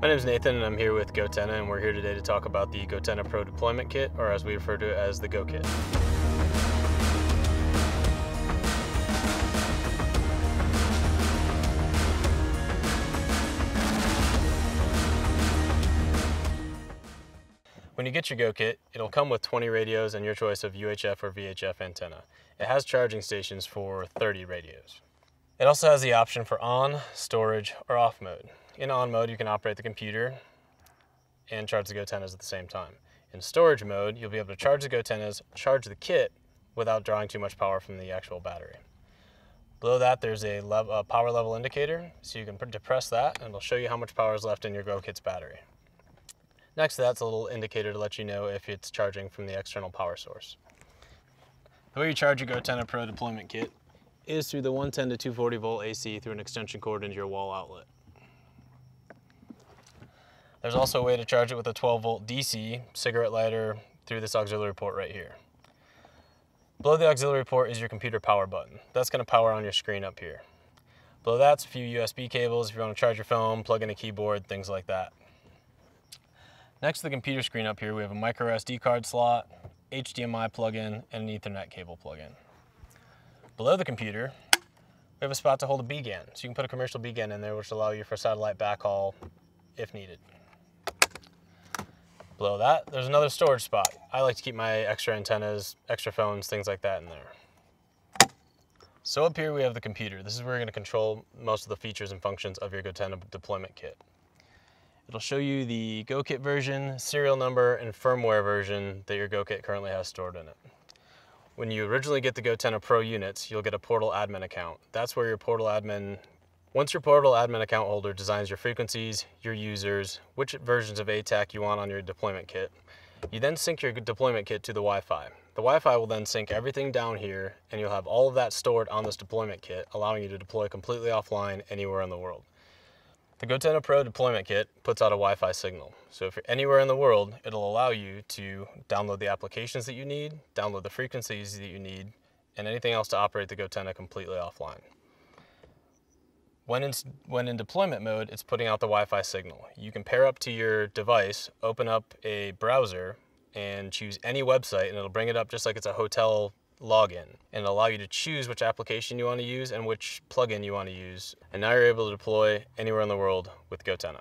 My name is Nathan and I'm here with Gotenna and we're here today to talk about the Gotenna Pro Deployment Kit, or as we refer to it as the Go Kit. When you get your Go Kit, it'll come with 20 radios and your choice of UHF or VHF antenna. It has charging stations for 30 radios. It also has the option for on, storage, or off mode. In on mode, you can operate the computer and charge the GoTennas at the same time. In storage mode, you'll be able to charge the GoTennas, charge the kit without drawing too much power from the actual battery. Below that, there's a, a power level indicator, so you can depress that and it'll show you how much power is left in your GoKit's battery. Next to that's a little indicator to let you know if it's charging from the external power source. The way you charge your GoTenna Pro deployment kit is through the 110 to 240 volt AC through an extension cord into your wall outlet. There's also a way to charge it with a 12 volt DC cigarette lighter through this auxiliary port right here. Below the auxiliary port is your computer power button. That's going to power on your screen up here. Below that's a few USB cables if you want to charge your phone, plug in a keyboard, things like that. Next to the computer screen up here, we have a micro SD card slot, HDMI plug-in, and an Ethernet cable plug-in. Below the computer, we have a spot to hold a BGAN. So you can put a commercial BGAN in there, which will allow you for satellite backhaul if needed. Below that, there's another storage spot. I like to keep my extra antennas, extra phones, things like that in there. So up here we have the computer. This is where you're going to control most of the features and functions of your Gotenna deployment kit. It'll show you the GoKit version, serial number, and firmware version that your GoKit currently has stored in it. When you originally get the Gotenna Pro units, you'll get a Portal admin account. That's where your Portal admin once your Portal admin account holder designs your frequencies, your users, which versions of ATAK you want on your deployment kit, you then sync your deployment kit to the Wi-Fi. The Wi-Fi will then sync everything down here and you'll have all of that stored on this deployment kit, allowing you to deploy completely offline anywhere in the world. The Gotenna Pro deployment kit puts out a Wi-Fi signal. So if you're anywhere in the world, it'll allow you to download the applications that you need, download the frequencies that you need, and anything else to operate the Gotenna completely offline. When in, when in deployment mode, it's putting out the Wi-Fi signal. You can pair up to your device, open up a browser, and choose any website, and it'll bring it up just like it's a hotel login and allow you to choose which application you want to use and which plugin you want to use. And now you're able to deploy anywhere in the world with Gotenna.